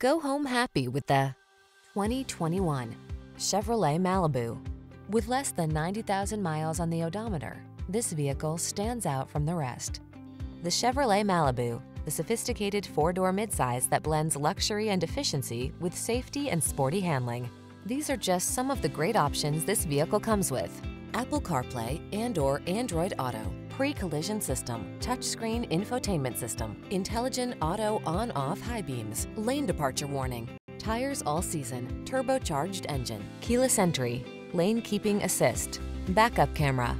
Go home happy with the 2021 Chevrolet Malibu. With less than 90,000 miles on the odometer, this vehicle stands out from the rest. The Chevrolet Malibu, the sophisticated four-door midsize that blends luxury and efficiency with safety and sporty handling. These are just some of the great options this vehicle comes with. Apple CarPlay and or Android Auto, pre-collision system, touchscreen infotainment system, intelligent auto on-off high beams, lane departure warning, tires all season, turbocharged engine, keyless entry, lane keeping assist, backup camera,